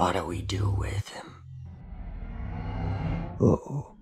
What do we do with him? Uh-oh.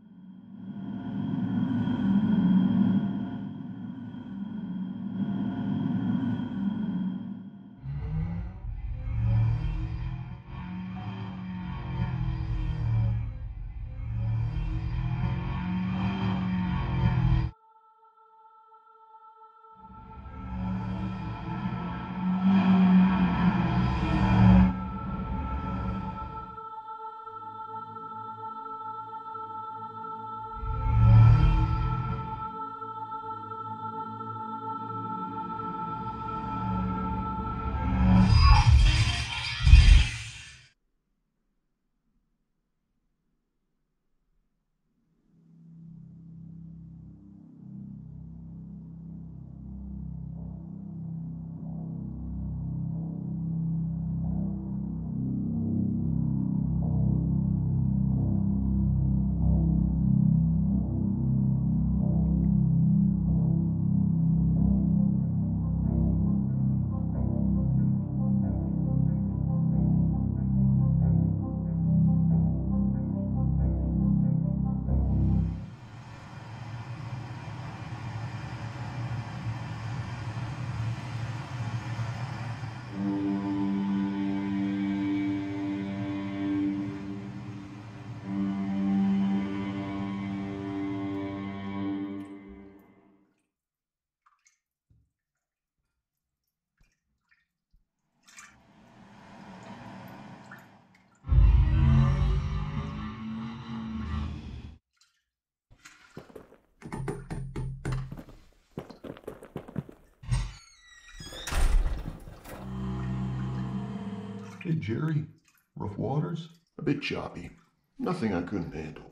Hey, Jerry. Rough waters? A bit choppy. Nothing I couldn't handle.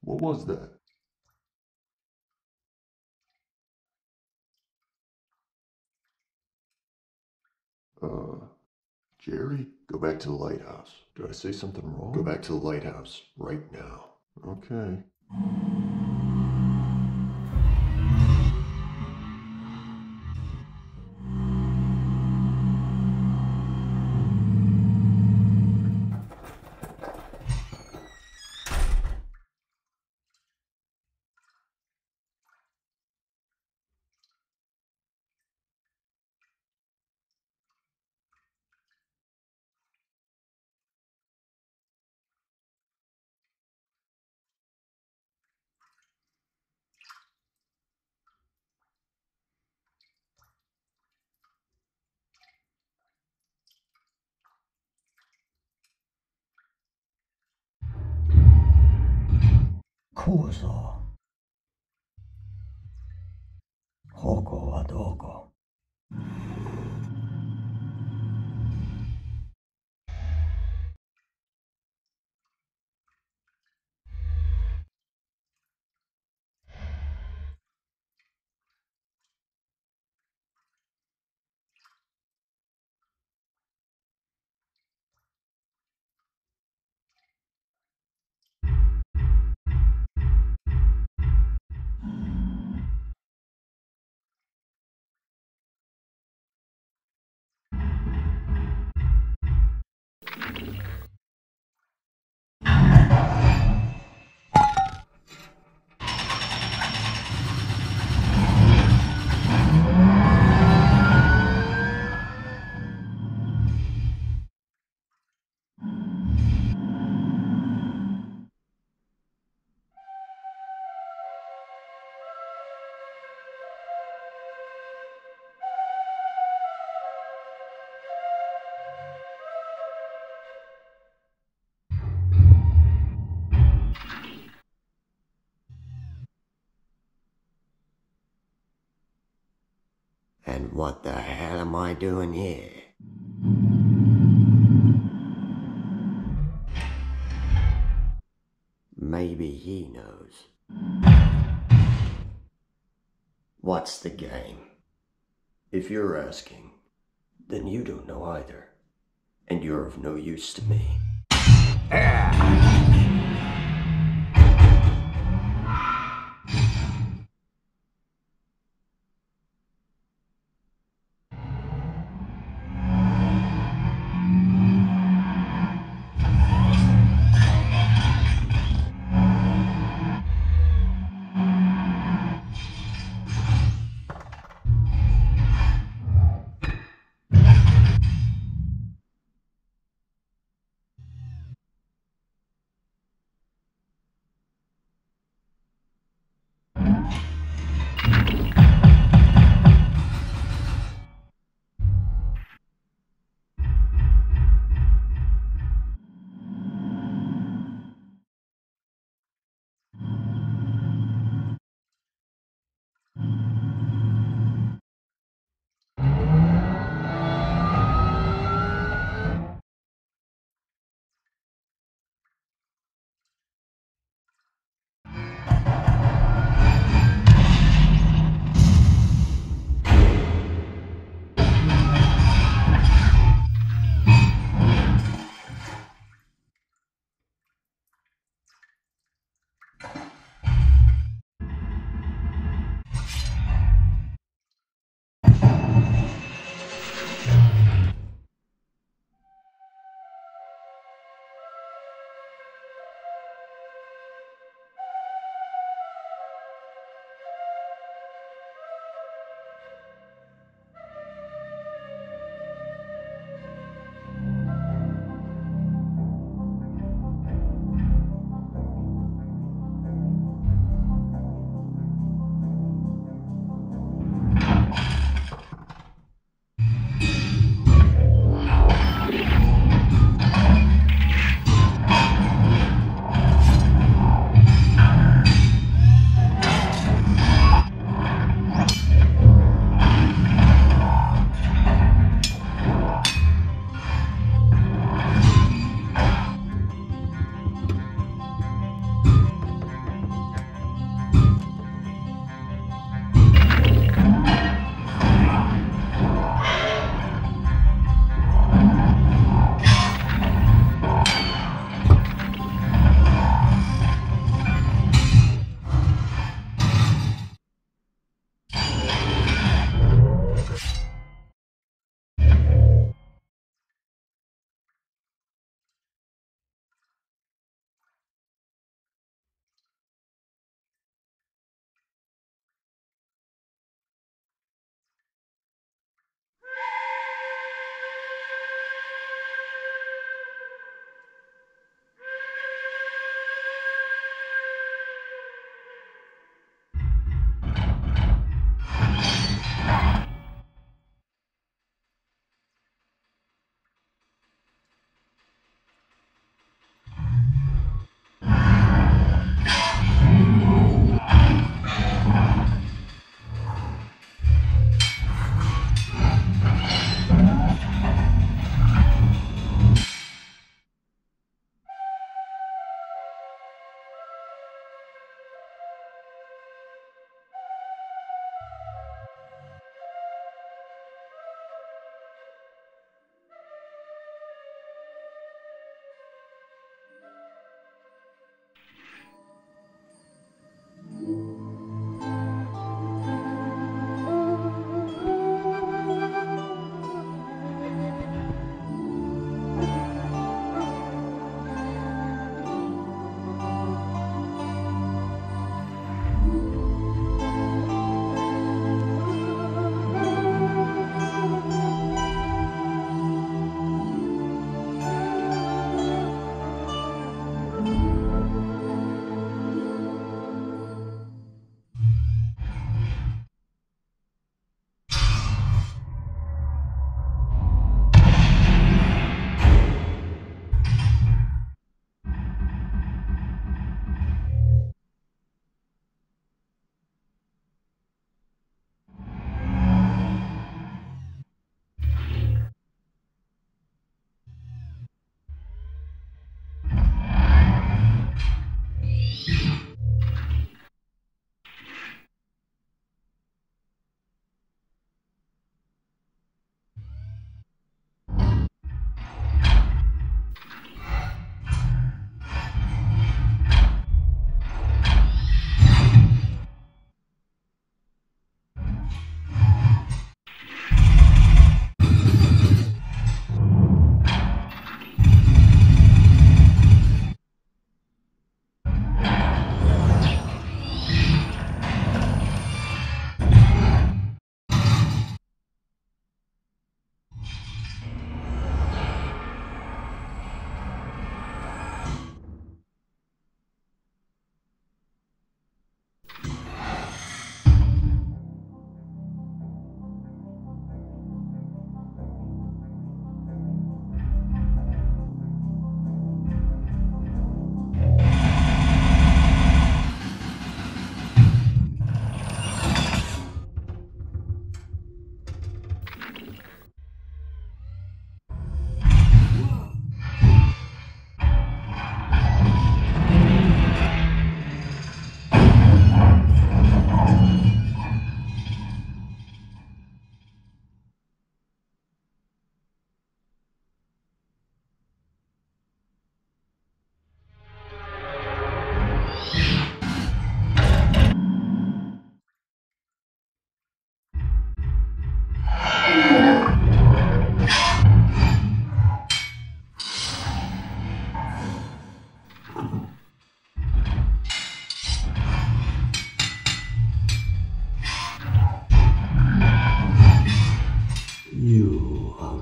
What was that? Uh, Jerry, go back to the lighthouse. Did I say something wrong? Go back to the lighthouse right now. Okay. Kuzo. 方？And what the hell am I doing here? Maybe he knows. What's the game? If you're asking, then you don't know either. And you're of no use to me. Ah!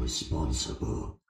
responsible.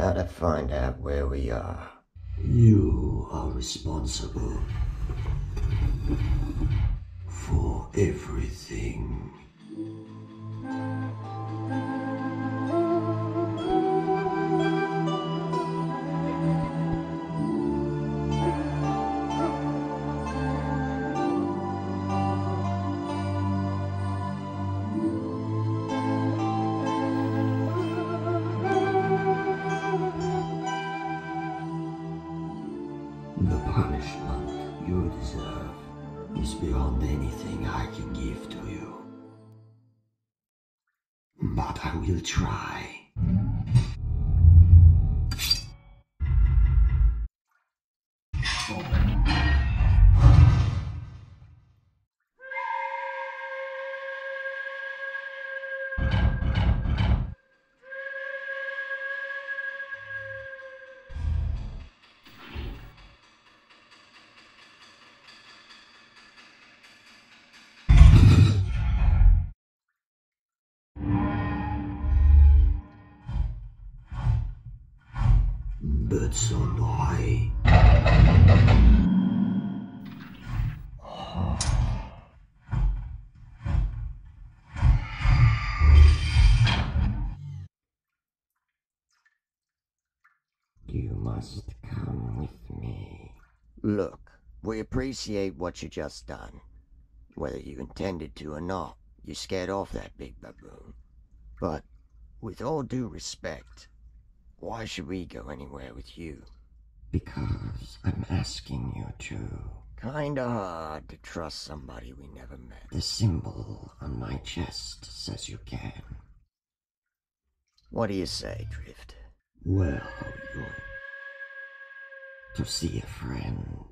Now to find out where we are. You are responsible for everything. The punishment you deserve is beyond anything I can give to you. But I will try. But so do I. You must come with me. Look, we appreciate what you just done. Whether you intended to or not, you scared off that big baboon. But, with all due respect, why should we go anywhere with you? Because I'm asking you to. Kinda hard to trust somebody we never met. The symbol on my chest says you can. What do you say, Drift? Where are? To see a friend